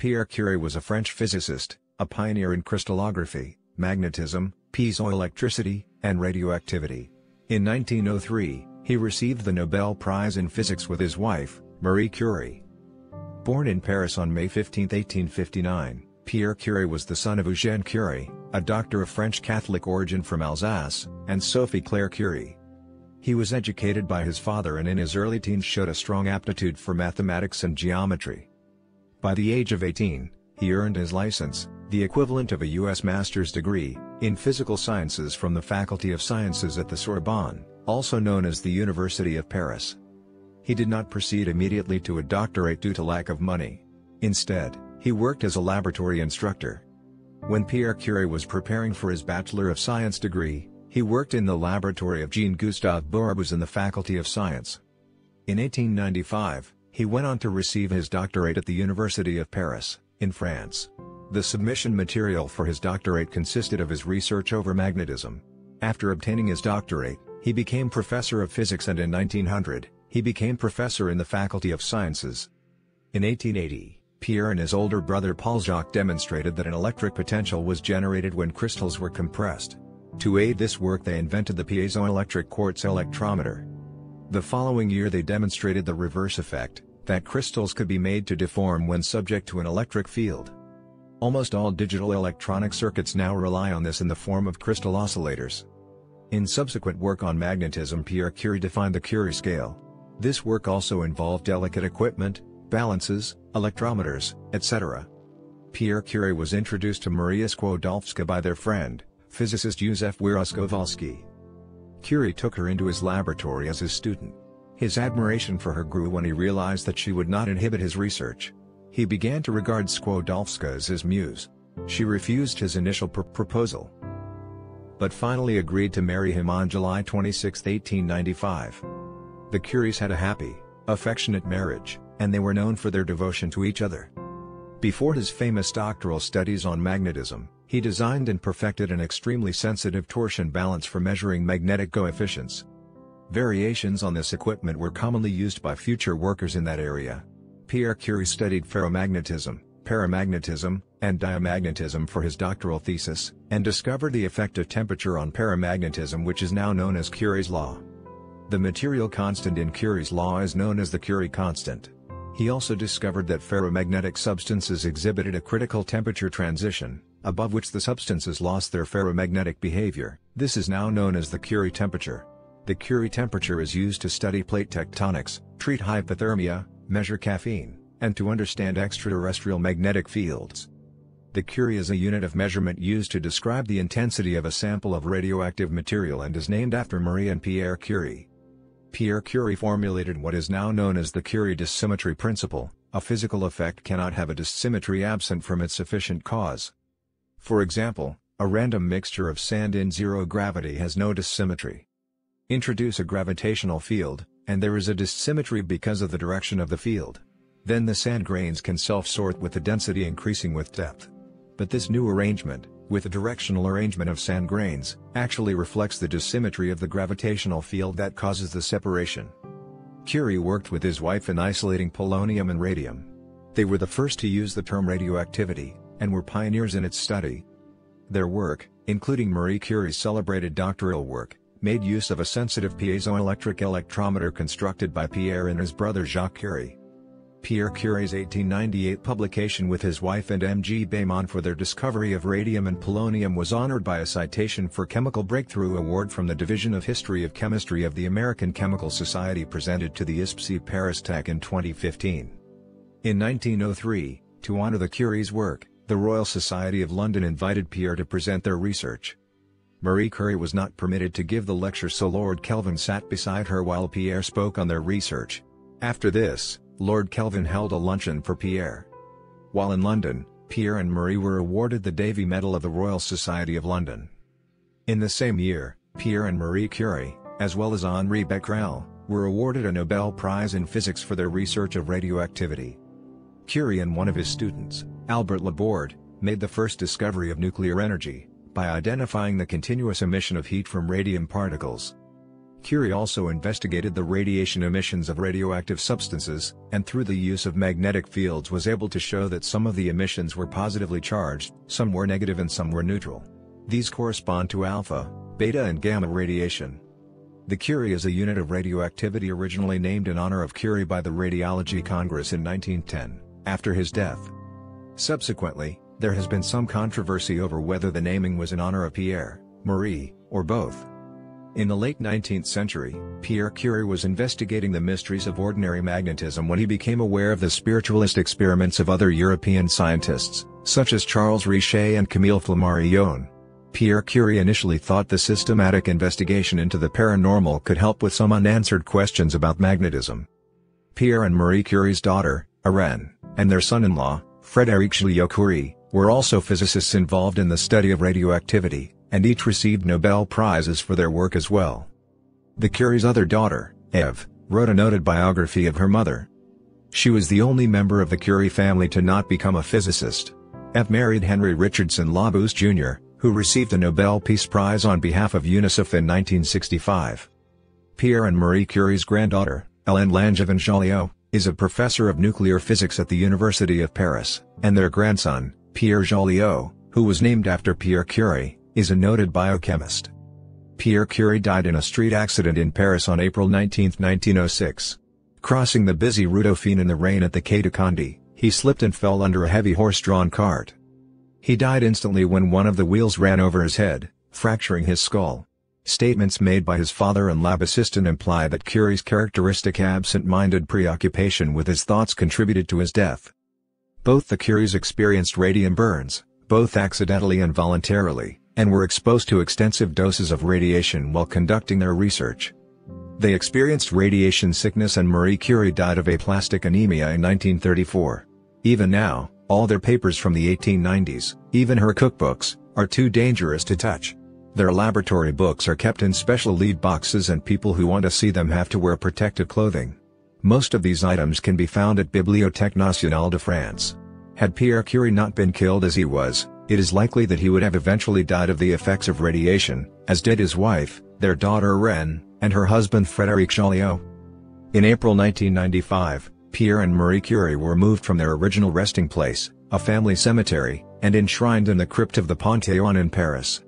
Pierre Curie was a French physicist, a pioneer in crystallography, magnetism, piezoelectricity, and radioactivity. In 1903, he received the Nobel Prize in Physics with his wife, Marie Curie. Born in Paris on May 15, 1859, Pierre Curie was the son of Eugène Curie, a doctor of French Catholic origin from Alsace, and Sophie Claire Curie. He was educated by his father and in his early teens showed a strong aptitude for mathematics and geometry. By the age of 18, he earned his license, the equivalent of a U.S. master's degree, in physical sciences from the Faculty of Sciences at the Sorbonne, also known as the University of Paris. He did not proceed immediately to a doctorate due to lack of money. Instead, he worked as a laboratory instructor. When Pierre Curie was preparing for his Bachelor of Science degree, he worked in the laboratory of Jean-Gustave Bourbouze in the Faculty of Science. In 1895, he went on to receive his doctorate at the University of Paris, in France. The submission material for his doctorate consisted of his research over magnetism. After obtaining his doctorate, he became professor of physics and in 1900, he became professor in the Faculty of Sciences. In 1880, Pierre and his older brother Paul-Jacques demonstrated that an electric potential was generated when crystals were compressed. To aid this work they invented the piezoelectric quartz electrometer. The following year they demonstrated the reverse effect, that crystals could be made to deform when subject to an electric field. Almost all digital electronic circuits now rely on this in the form of crystal oscillators. In subsequent work on magnetism Pierre Curie defined the Curie scale. This work also involved delicate equipment, balances, electrometers, etc. Pierre Curie was introduced to Maria Skłodowska by their friend, physicist Józef Wierosz-Kowalski. Curie took her into his laboratory as his student. His admiration for her grew when he realized that she would not inhibit his research. He began to regard Skłodowska as his muse. She refused his initial pr proposal, but finally agreed to marry him on July 26, 1895. The Curies had a happy, affectionate marriage and they were known for their devotion to each other. Before his famous doctoral studies on magnetism, he designed and perfected an extremely sensitive torsion balance for measuring magnetic coefficients. Variations on this equipment were commonly used by future workers in that area. Pierre Curie studied ferromagnetism, paramagnetism, and diamagnetism for his doctoral thesis, and discovered the effect of temperature on paramagnetism which is now known as Curie's law. The material constant in Curie's law is known as the Curie constant. He also discovered that ferromagnetic substances exhibited a critical temperature transition, above which the substances lost their ferromagnetic behavior. This is now known as the Curie temperature. The Curie temperature is used to study plate tectonics, treat hypothermia, measure caffeine, and to understand extraterrestrial magnetic fields. The Curie is a unit of measurement used to describe the intensity of a sample of radioactive material and is named after Marie and Pierre Curie. Pierre Curie formulated what is now known as the Curie dissymmetry principle, a physical effect cannot have a dissymmetry absent from its sufficient cause. For example, a random mixture of sand in zero gravity has no dissymmetry. Introduce a gravitational field, and there is a dissymmetry because of the direction of the field. Then the sand grains can self-sort with the density increasing with depth. But this new arrangement, with a directional arrangement of sand grains, actually reflects the dissymmetry of the gravitational field that causes the separation. Curie worked with his wife in isolating polonium and radium. They were the first to use the term radioactivity, and were pioneers in its study. Their work, including Marie Curie's celebrated doctoral work, made use of a sensitive piezoelectric electrometer constructed by Pierre and his brother Jacques Curie. Pierre Curie's 1898 publication with his wife and M. G. Bémont for their discovery of radium and polonium was honored by a citation for Chemical Breakthrough Award from the Division of History of Chemistry of the American Chemical Society presented to the ISPC Paris Tech in 2015. In 1903, to honor the Curie's work, the Royal Society of London invited Pierre to present their research. Marie Curie was not permitted to give the lecture so Lord Kelvin sat beside her while Pierre spoke on their research. After this, Lord Kelvin held a luncheon for Pierre. While in London, Pierre and Marie were awarded the Davy Medal of the Royal Society of London. In the same year, Pierre and Marie Curie, as well as Henri Becquerel, were awarded a Nobel Prize in Physics for their research of radioactivity. Curie and one of his students, Albert Laborde, made the first discovery of nuclear energy, by identifying the continuous emission of heat from radium particles. Curie also investigated the radiation emissions of radioactive substances, and through the use of magnetic fields was able to show that some of the emissions were positively charged, some were negative and some were neutral. These correspond to alpha, beta and gamma radiation. The Curie is a unit of radioactivity originally named in honor of Curie by the Radiology Congress in 1910, after his death. Subsequently, there has been some controversy over whether the naming was in honor of Pierre, Marie, or both. In the late 19th century, Pierre Curie was investigating the mysteries of ordinary magnetism when he became aware of the spiritualist experiments of other European scientists, such as Charles Richet and Camille Flammarion. Pierre Curie initially thought the systematic investigation into the paranormal could help with some unanswered questions about magnetism. Pierre and Marie Curie's daughter, Irene, and their son-in-law, Frédéric Joliot Curie, were also physicists involved in the study of radioactivity and each received Nobel Prizes for their work as well. The Curie's other daughter, Eve, wrote a noted biography of her mother. She was the only member of the Curie family to not become a physicist. Eve married Henry Richardson Labouisse Jr., who received the Nobel Peace Prize on behalf of UNICEF in 1965. Pierre and Marie Curie's granddaughter, Hélène Langevin Joliot, is a professor of nuclear physics at the University of Paris, and their grandson, Pierre Joliot, who was named after Pierre Curie, is a noted biochemist. Pierre Curie died in a street accident in Paris on April 19, 1906. Crossing the busy Rue Dauphine in the rain at the Quai de Conti, he slipped and fell under a heavy horse-drawn cart. He died instantly when one of the wheels ran over his head, fracturing his skull. Statements made by his father and lab assistant imply that Curie's characteristic absent-minded preoccupation with his thoughts contributed to his death. Both the Curies experienced radium burns, both accidentally and voluntarily and were exposed to extensive doses of radiation while conducting their research. They experienced radiation sickness and Marie Curie died of aplastic anemia in 1934. Even now, all their papers from the 1890s, even her cookbooks, are too dangerous to touch. Their laboratory books are kept in special lead boxes and people who want to see them have to wear protective clothing. Most of these items can be found at Bibliothèque Nationale de France. Had Pierre Curie not been killed as he was, it is likely that he would have eventually died of the effects of radiation, as did his wife, their daughter Ren, and her husband Frédéric Joliot. In April 1995, Pierre and Marie Curie were moved from their original resting place, a family cemetery, and enshrined in the crypt of the Panthéon in Paris.